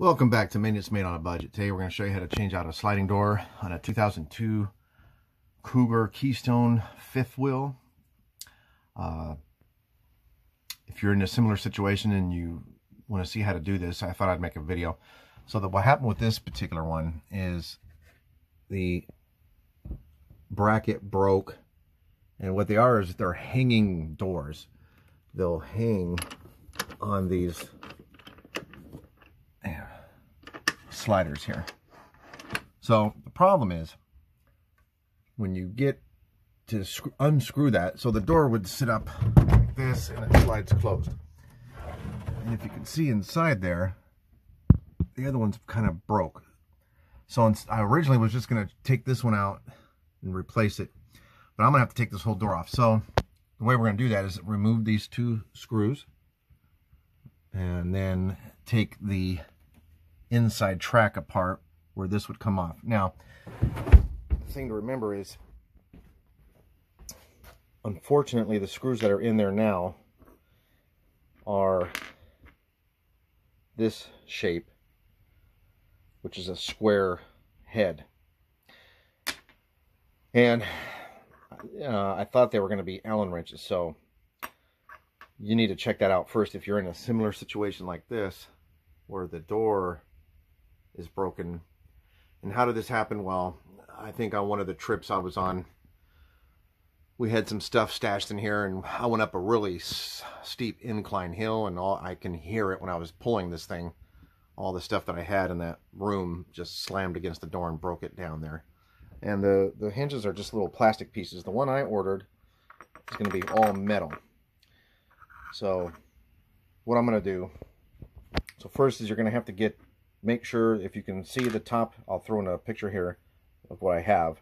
Welcome back to Maintenance Made on a Budget. Today we're going to show you how to change out a sliding door on a 2002 Cougar Keystone fifth wheel. Uh, if you're in a similar situation and you want to see how to do this, I thought I'd make a video. So what happened with this particular one is the bracket broke and what they are is they're hanging doors. They'll hang on these sliders here. So the problem is when you get to unscrew that, so the door would sit up like this and it slides closed. And if you can see inside there, the other one's kind of broke. So I originally was just going to take this one out and replace it. But I'm going to have to take this whole door off. So the way we're going to do that is remove these two screws and then take the inside track apart where this would come off. Now, the thing to remember is, unfortunately, the screws that are in there now are this shape, which is a square head. And uh, I thought they were going to be Allen wrenches, so you need to check that out first if you're in a similar situation like this, where the door is broken. And how did this happen? Well, I think on one of the trips I was on, we had some stuff stashed in here and I went up a really steep incline hill and all I can hear it when I was pulling this thing. All the stuff that I had in that room just slammed against the door and broke it down there. And the, the hinges are just little plastic pieces. The one I ordered is going to be all metal. So what I'm going to do, so first is you're going to have to get make sure if you can see the top, I'll throw in a picture here of what I have.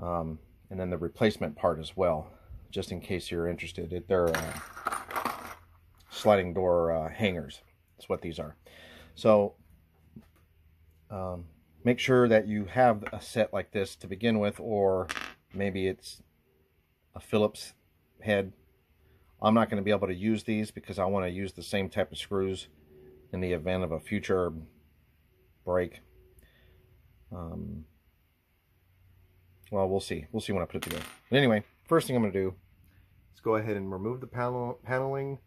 Um, and then the replacement part as well, just in case you're interested. They're uh, sliding door uh, hangers. That's what these are. So um, make sure that you have a set like this to begin with, or maybe it's a Phillips head. I'm not going to be able to use these because I want to use the same type of screws in the event of a future break. Um, well, we'll see. We'll see when I put it together. But anyway, first thing I'm going to do is go ahead and remove the panel paneling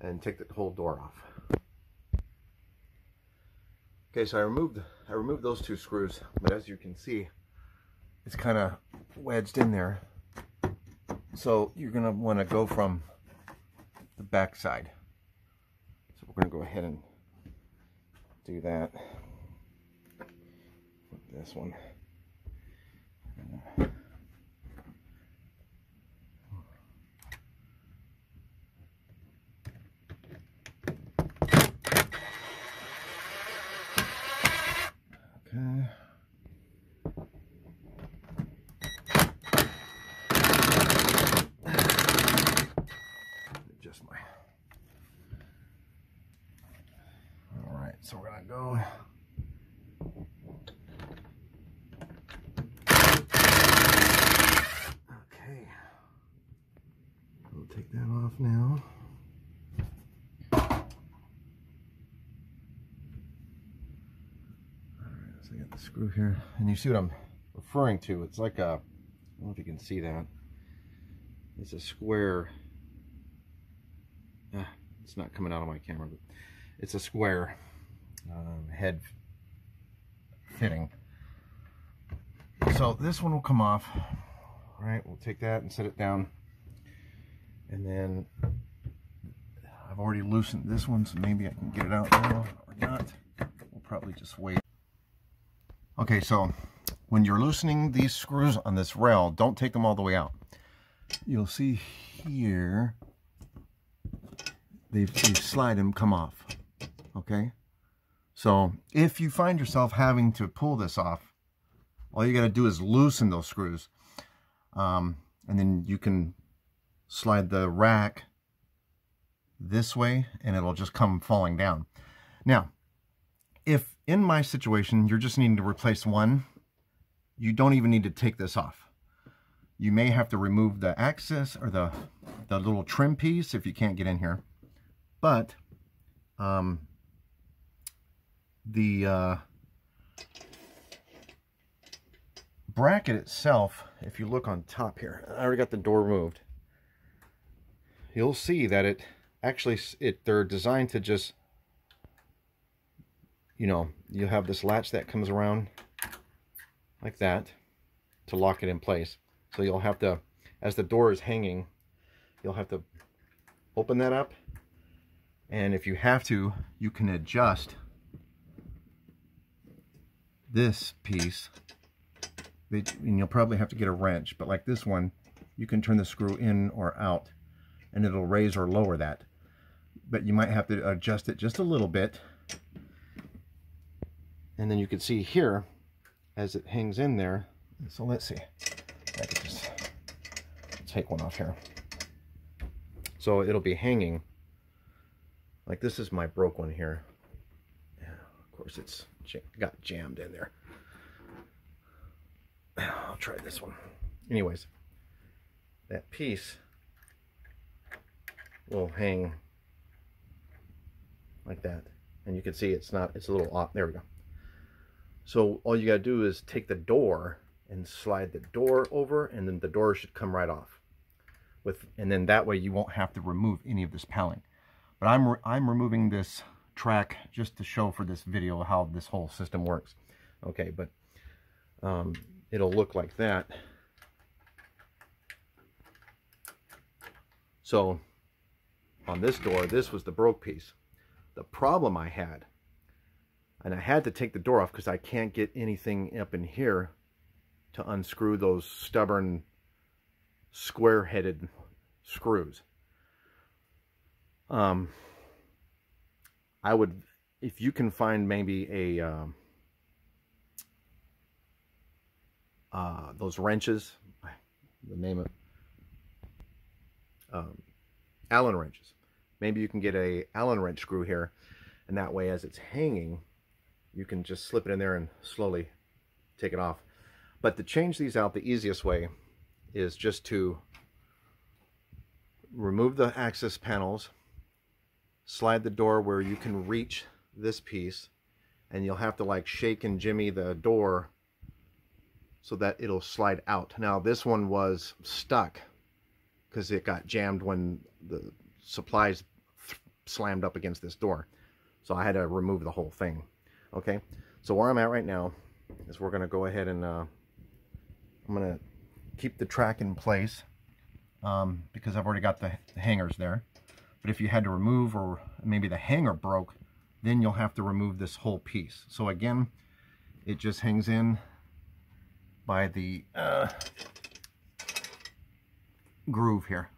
and take the whole door off. Okay, so I removed I removed those two screws, but as you can see, it's kind of wedged in there. So you're going to want to go from the back side. So we're going to go ahead and do that. This one. Okay. Adjust my Gonna go Okay. We'll take that off now. So I got the screw here. And you see what I'm referring to. It's like a, I don't know if you can see that. It's a square. Ah, it's not coming out of my camera, but it's a square um, head fitting. So this one will come off, right? We'll take that and set it down. And then I've already loosened this one, so maybe I can get it out now or not. We'll probably just wait. Okay, so when you're loosening these screws on this rail, don't take them all the way out. You'll see here, they, they slide them come off, okay? So if you find yourself having to pull this off, all you got to do is loosen those screws. Um, and then you can slide the rack this way and it'll just come falling down. Now, if in my situation you're just needing to replace one, you don't even need to take this off. You may have to remove the access or the, the little trim piece if you can't get in here. But um, the uh, bracket itself, if you look on top here, I already got the door moved. You'll see that it actually, it they're designed to just, you know, you have this latch that comes around like that to lock it in place. So you'll have to, as the door is hanging, you'll have to open that up. And if you have to, you can adjust this piece. And you'll probably have to get a wrench, but like this one, you can turn the screw in or out and it'll raise or lower that. But you might have to adjust it just a little bit. And then you can see here, as it hangs in there. So let's see. I could just take one off here. So it'll be hanging. Like this is my broke one here. Yeah, of course it's got jammed in there. I'll try this one. Anyways, that piece will hang like that. And you can see it's not, it's a little off. There we go. So all you got to do is take the door and slide the door over and then the door should come right off. With And then that way you won't have to remove any of this paneling. But I'm, re I'm removing this track just to show for this video how this whole system works. Okay, but um, it'll look like that. So on this door, this was the broke piece. The problem I had, and I had to take the door off because I can't get anything up in here to unscrew those stubborn square-headed screws. Um, I would, if you can find maybe a, um, uh, those wrenches, the name of, um, Allen wrenches. Maybe you can get a Allen wrench screw here, and that way as it's hanging, you can just slip it in there and slowly take it off. But to change these out, the easiest way is just to remove the access panels, slide the door where you can reach this piece, and you'll have to like shake and jimmy the door so that it'll slide out. Now this one was stuck because it got jammed when the supplies slammed up against this door. So I had to remove the whole thing. Okay, so where I'm at right now is we're going to go ahead and uh, I'm going to keep the track in place um, because I've already got the, the hangers there. But if you had to remove or maybe the hanger broke, then you'll have to remove this whole piece. So again, it just hangs in by the uh, groove here.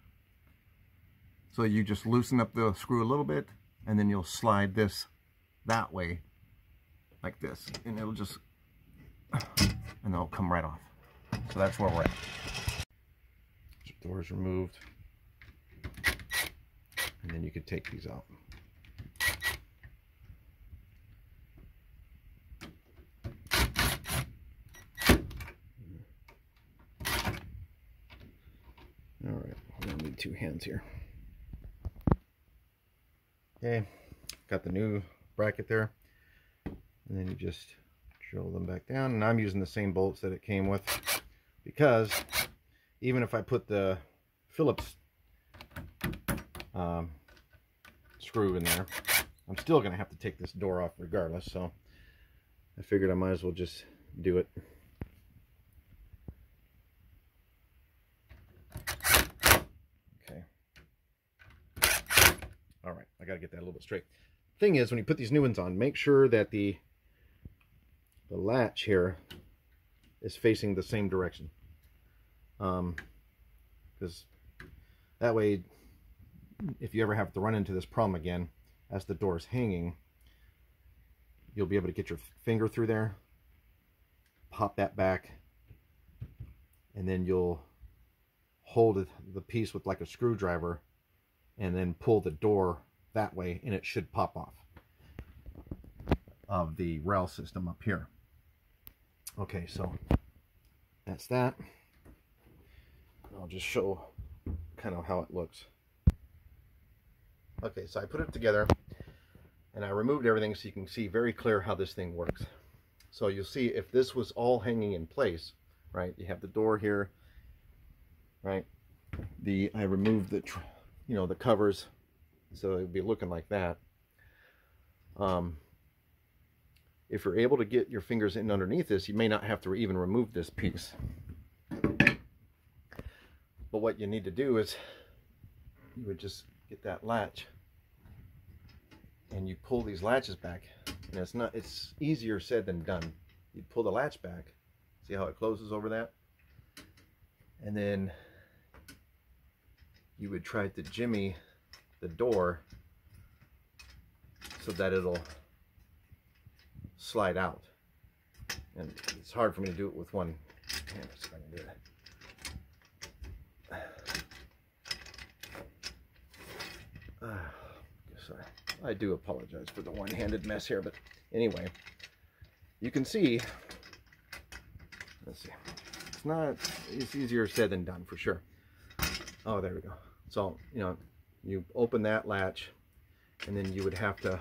So you just loosen up the screw a little bit and then you'll slide this that way like this and it'll just and it'll come right off. So that's where we're at. Doors removed. And then you could take these out. All right, I'm gonna need two hands here. Okay, got the new bracket there. And then you just drill them back down. And I'm using the same bolts that it came with because even if I put the Phillips um, screw in there, I'm still going to have to take this door off regardless. So I figured I might as well just do it. Okay. All right, I got to get that a little bit straight. Thing is, when you put these new ones on, make sure that the the latch here is facing the same direction. Um, because that way, if you ever have to run into this problem again, as the door is hanging, you'll be able to get your finger through there, pop that back, and then you'll hold the piece with like a screwdriver and then pull the door that way and it should pop off of the rail system up here. Okay, so that's that. I'll just show kind of how it looks. Okay, so I put it together And I removed everything so you can see very clear how this thing works. So you'll see if this was all hanging in place, right? You have the door here, right? The I removed the, you know, the covers, so it would be looking like that. Um, if you're able to get your fingers in underneath this, you may not have to even remove this piece. But what you need to do is you would just get that latch. And you pull these latches back. And it's not it's easier said than done. You pull the latch back see how it closes over that? And then you would try to jimmy the door so that it'll slide out. And it's hard for me to do it with one hand so I can do it uh, I I do apologize for the one-handed mess here, but anyway, you can see, let's see, it's not, it's easier said than done for sure. Oh, there we go. So, you know, you open that latch and then you would have to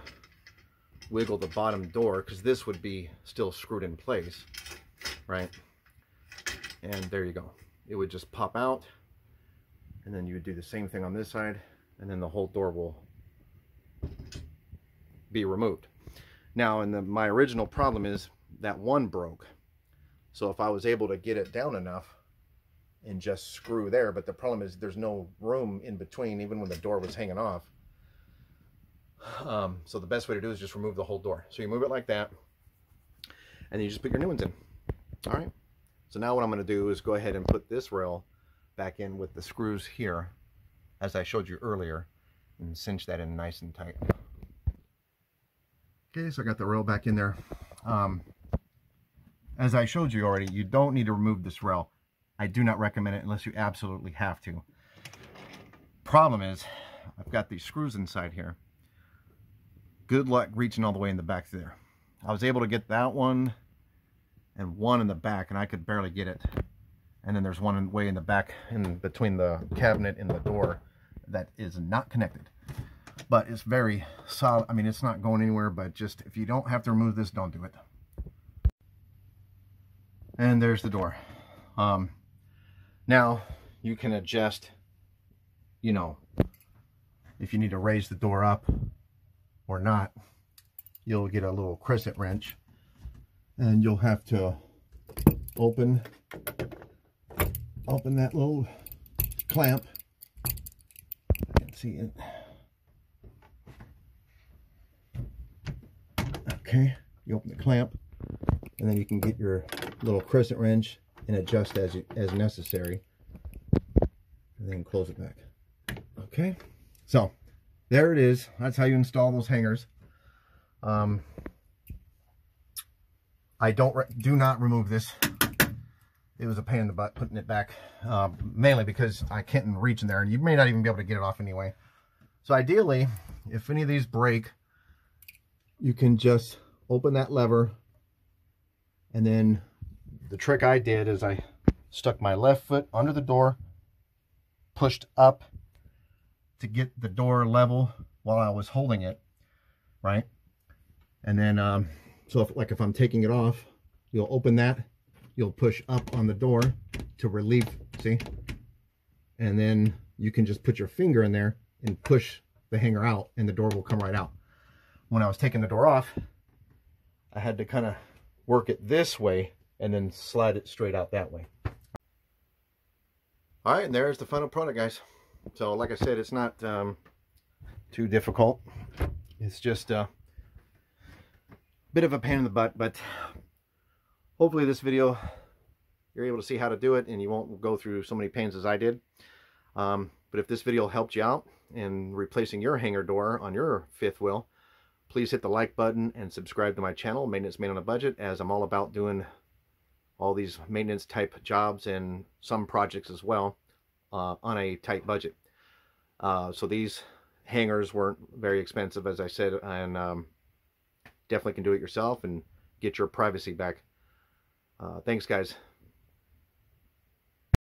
wiggle the bottom door because this would be still screwed in place, right? And there you go. It would just pop out and then you would do the same thing on this side and then the whole door will be removed. Now, and the, my original problem is that one broke. So if I was able to get it down enough and just screw there, but the problem is there's no room in between, even when the door was hanging off. Um, so the best way to do is just remove the whole door. So you move it like that, and you just put your new ones in. All right. So now what I'm going to do is go ahead and put this rail back in with the screws here, as I showed you earlier, and cinch that in nice and tight. Okay, so I got the rail back in there. Um, as I showed you already, you don't need to remove this rail. I do not recommend it unless you absolutely have to. Problem is, I've got these screws inside here. Good luck reaching all the way in the back there. I was able to get that one and one in the back, and I could barely get it. And then there's one way in the back in between the cabinet and the door that is not connected but it's very solid. I mean, it's not going anywhere, but just if you don't have to remove this, don't do it. And there's the door. Um, now you can adjust, you know, if you need to raise the door up or not, you'll get a little crescent wrench and you'll have to open, open that little clamp. See it. Okay, you open the clamp, and then you can get your little crescent wrench and adjust as, you, as necessary. And then close it back. Okay, so there it is. That's how you install those hangers. Um, I don't do not remove this. It was a pain in the butt putting it back, uh, mainly because I can't reach in there, and you may not even be able to get it off anyway. So ideally, if any of these break, you can just open that lever and then the trick I did is I stuck my left foot under the door pushed up to get the door level while I was holding it right and then um, so if, like if I'm taking it off you'll open that you'll push up on the door to relieve see and then you can just put your finger in there and push the hanger out and the door will come right out when I was taking the door off, I had to kind of work it this way and then slide it straight out that way. All right, and there's the final product, guys. So like I said, it's not um, too difficult. It's just a bit of a pain in the butt, but hopefully this video, you're able to see how to do it and you won't go through so many pains as I did. Um, but if this video helped you out in replacing your hanger door on your fifth wheel, Please hit the like button and subscribe to my channel, Maintenance Made on a Budget, as I'm all about doing all these maintenance type jobs and some projects as well uh, on a tight budget. Uh, so these hangers weren't very expensive, as I said, and um, definitely can do it yourself and get your privacy back. Uh, thanks, guys.